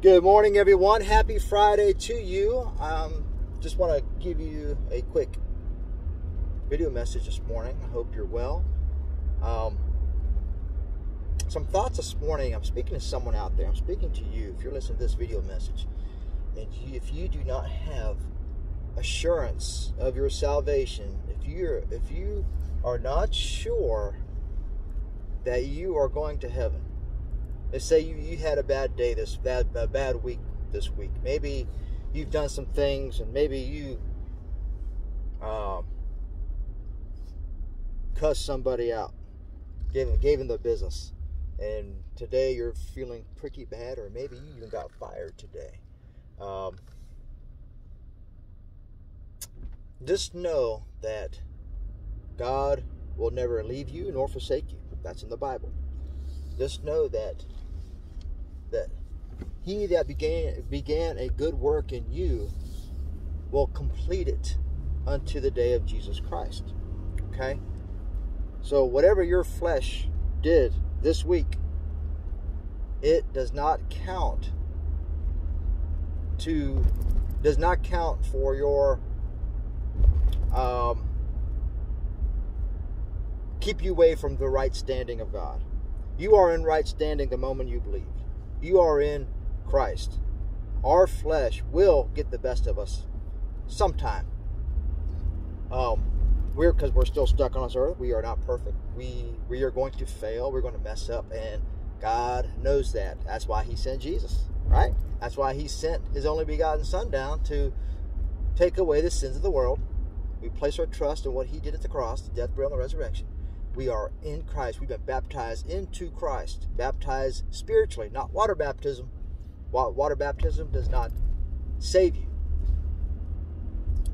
Good morning, everyone. Happy Friday to you. Um, just want to give you a quick video message this morning. I hope you're well. Um, some thoughts this morning. I'm speaking to someone out there. I'm speaking to you. If you're listening to this video message, and if you do not have assurance of your salvation, if you're if you are not sure that you are going to heaven, Let's say you, you had a bad day this bad a bad week this week. Maybe you've done some things and maybe you um, cussed somebody out, gave gave them the business, and today you're feeling pretty bad, or maybe you even got fired today. Um, just know that God will never leave you nor forsake you. That's in the Bible. Just know that that he that began began a good work in you will complete it unto the day of Jesus Christ. Okay? So whatever your flesh did this week, it does not count to does not count for your um, keep you away from the right standing of God. You are in right standing the moment you believe you are in Christ. Our flesh will get the best of us sometime. Um, we're because we're still stuck on this earth. We are not perfect. We we are going to fail. We're going to mess up, and God knows that. That's why He sent Jesus, right? That's why He sent His only begotten Son down to take away the sins of the world. We place our trust in what He did at the cross, the death, burial, and resurrection we are in Christ. We've been baptized into Christ, baptized spiritually, not water baptism. Water baptism does not save you.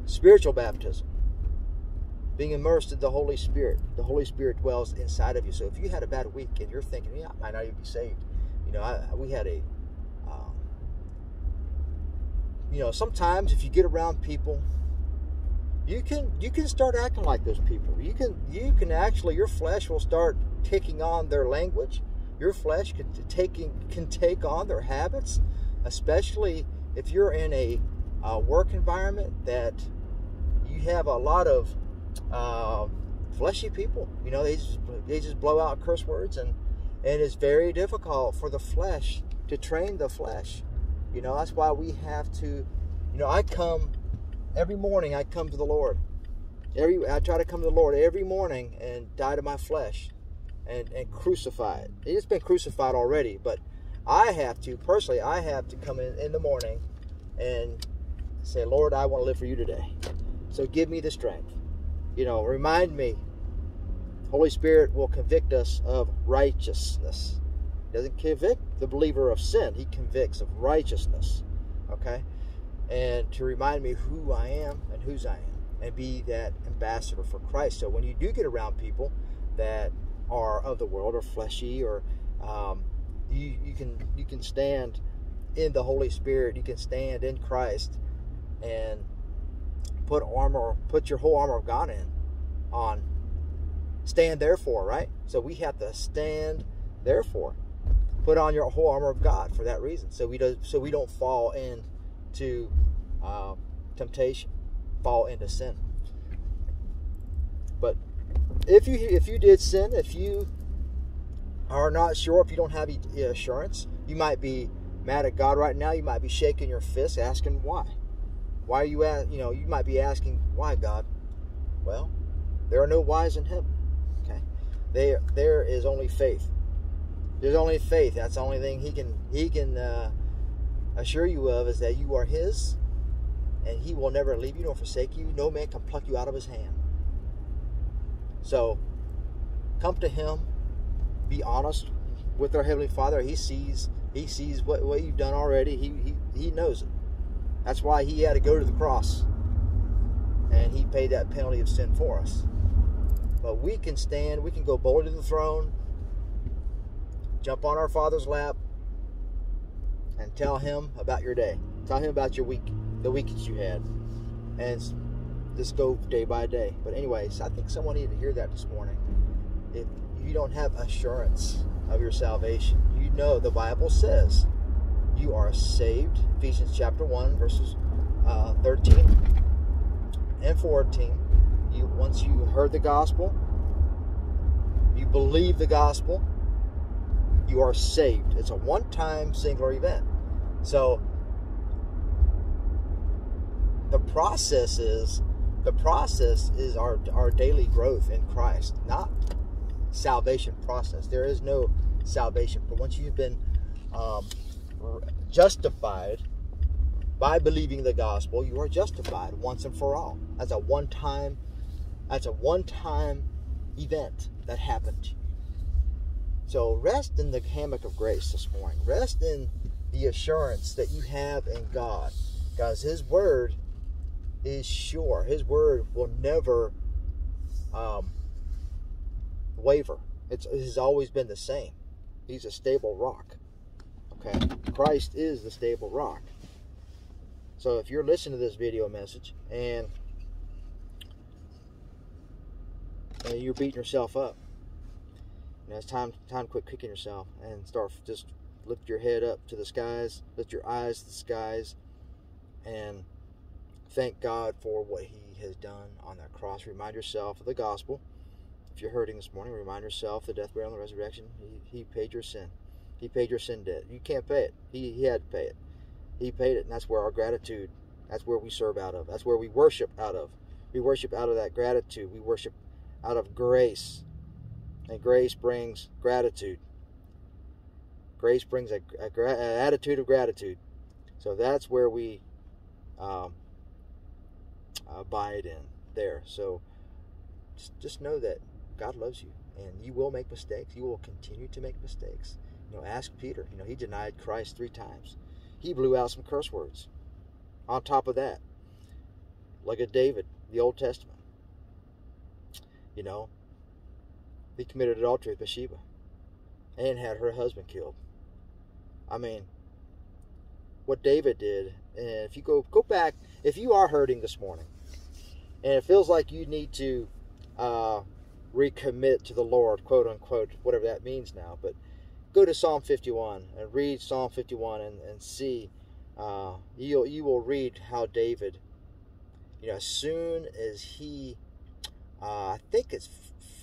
Spiritual baptism, being immersed in the Holy Spirit. The Holy Spirit dwells inside of you. So if you had a bad week and you're thinking, yeah, I might not even be saved, you know, I, we had a, um, you know, sometimes if you get around people you can you can start acting like those people. You can you can actually your flesh will start taking on their language. Your flesh can taking can take on their habits, especially if you're in a, work environment that you have a lot of uh, fleshy people. You know they just, they just blow out curse words and and it's very difficult for the flesh to train the flesh. You know that's why we have to. You know I come every morning I come to the Lord. Every I try to come to the Lord every morning and die to my flesh and, and crucify it. It's been crucified already, but I have to, personally, I have to come in in the morning and say, Lord, I want to live for you today. So give me the strength. You know, remind me. Holy Spirit will convict us of righteousness. He doesn't convict the believer of sin, he convicts of righteousness. Okay? And to remind me who I am and whose I am and be that ambassador for Christ. So when you do get around people that are of the world or fleshy or um, you, you can you can stand in the Holy Spirit, you can stand in Christ and put armor put your whole armor of God in on stand therefore, right? So we have to stand therefore. Put on your whole armor of God for that reason. So we do so we don't fall in to uh, temptation, fall into sin. But if you if you did sin, if you are not sure, if you don't have assurance, you might be mad at God right now. You might be shaking your fist, asking why. Why are you at? You know, you might be asking why God. Well, there are no whys in heaven. Okay, there there is only faith. There's only faith. That's the only thing He can He can. Uh, assure you of is that you are His, and He will never leave you nor forsake you. No man can pluck you out of His hand. So, come to Him. Be honest with our Heavenly Father. He sees He sees what, what you've done already. He, he He knows it. That's why He had to go to the cross, and He paid that penalty of sin for us. But we can stand. We can go boldly to the throne. Jump on our Father's lap and tell him about your day. Tell him about your week, the week that you had, and just go day by day. But anyways, I think someone needed to hear that this morning. If you don't have assurance of your salvation, you know the Bible says you are saved. Ephesians chapter 1, verses uh, 13 and 14. You once you heard the gospel, you believe the gospel, you are saved. It's a one-time singular event. So the process is the process is our our daily growth in Christ, not salvation process. There is no salvation, but once you've been um, justified by believing the gospel, you are justified once and for all. That's a one-time. That's a one-time event that happened. So rest in the hammock of grace this morning. Rest in the assurance that you have in God, because His Word is sure. His Word will never um, waver. It's, it has always been the same. He's a stable rock. Okay, Christ is the stable rock. So if you're listening to this video message and and you're beating yourself up, you know, it's time time to quit kicking yourself and start just lift your head up to the skies, lift your eyes to the skies, and thank God for what He has done on that cross. Remind yourself of the gospel. If you're hurting this morning, remind yourself the death, burial, and the resurrection. He, he paid your sin. He paid your sin debt. You can't pay it. He, he had to pay it. He paid it, and that's where our gratitude, that's where we serve out of. That's where we worship out of. We worship out of that gratitude. We worship out of grace. And grace brings gratitude. Grace brings a, a, an attitude of gratitude. So that's where we um, abide in there. So just, just know that God loves you and you will make mistakes. You will continue to make mistakes. You know, ask Peter. You know, he denied Christ three times. He blew out some curse words. On top of that, look at David, the Old Testament. You know, he committed adultery with Bathsheba and had her husband killed. I mean, what David did, and if you go go back, if you are hurting this morning, and it feels like you need to uh, recommit to the Lord, quote unquote, whatever that means now, but go to Psalm 51 and read Psalm 51 and, and see. Uh, you'll you will read how David, you know, as soon as he, uh, I think it's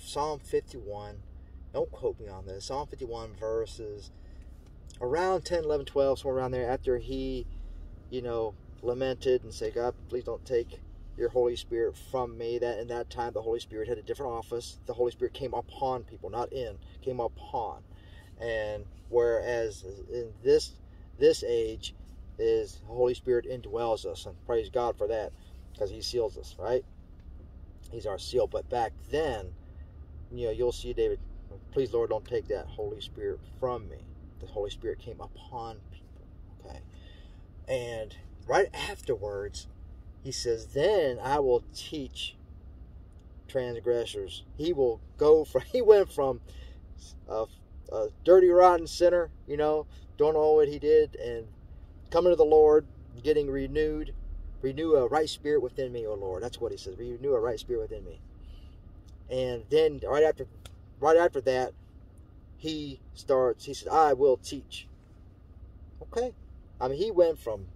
Psalm 51. Don't quote me on this. Psalm 51 verses around 10, 11, 12, somewhere around there. After he, you know, lamented and said, God, please don't take your Holy Spirit from me. That in that time, the Holy Spirit had a different office. The Holy Spirit came upon people, not in, came upon. And whereas in this this age is the Holy Spirit indwells us, and praise God for that, because He seals us, right? He's our seal. But back then, you know, you'll see David, please Lord, don't take that Holy Spirit from me. The Holy Spirit came upon people, okay? And right afterwards, he says, then I will teach transgressors. He will go from, he went from a, a dirty, rotten sinner, you know, don't know what he did, and coming to the Lord, getting renewed. Renew a right spirit within me, O Lord. That's what he says. Renew a right spirit within me and then right after right after that he starts he says i will teach. Okay. I mean he went from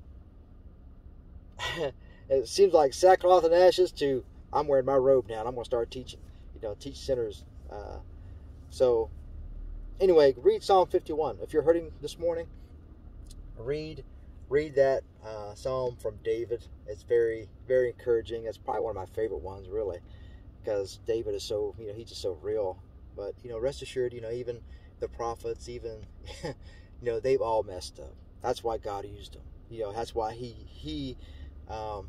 it seems like sackcloth and ashes to i'm wearing my robe now and i'm going to start teaching you know teach sinners uh, so anyway read psalm 51 if you're hurting this morning read read that uh, psalm from david. It's very very encouraging. It's probably one of my favorite ones really because David is so, you know, he's just so real. But, you know, rest assured, you know, even the prophets, even, you know, they've all messed up. That's why God used them. You know, that's why he, he, um,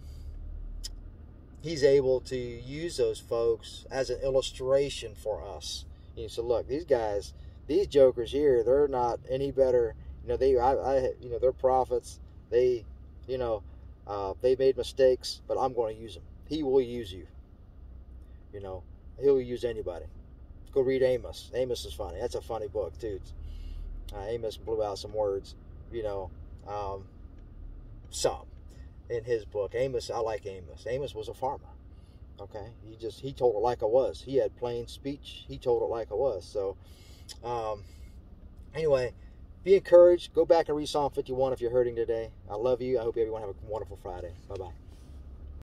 he's able to use those folks as an illustration for us. You know, so look, these guys, these jokers here, they're not any better. You know, they, I, I you know, they're prophets. They, you know, uh, they made mistakes, but I'm going to use them. He will use you. You know, he'll use anybody. Go read Amos. Amos is funny. That's a funny book too. Uh, Amos blew out some words. You know, um, some in his book. Amos, I like Amos. Amos was a farmer. Okay, he just he told it like it was. He had plain speech. He told it like it was. So, um, anyway, be encouraged. Go back and read Psalm 51 if you're hurting today. I love you. I hope everyone have a wonderful Friday. Bye bye.